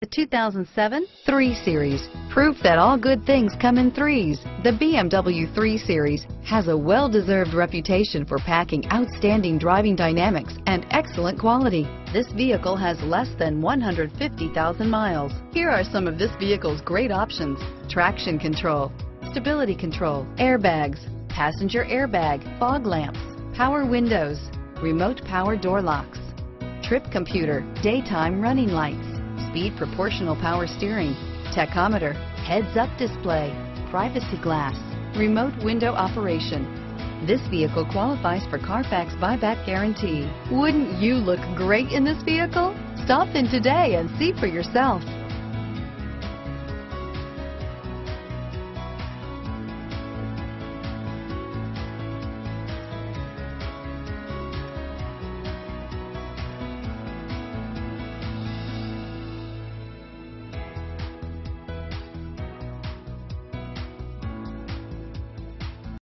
The 2007 3 Series. Proof that all good things come in threes. The BMW 3 Series has a well-deserved reputation for packing outstanding driving dynamics and excellent quality. This vehicle has less than 150,000 miles. Here are some of this vehicle's great options. Traction control, stability control, airbags, passenger airbag, fog lamps, power windows, remote power door locks, trip computer, daytime running lights, speed proportional power steering, tachometer, heads-up display, privacy glass, remote window operation. This vehicle qualifies for Carfax buyback guarantee. Wouldn't you look great in this vehicle? Stop in today and see for yourself.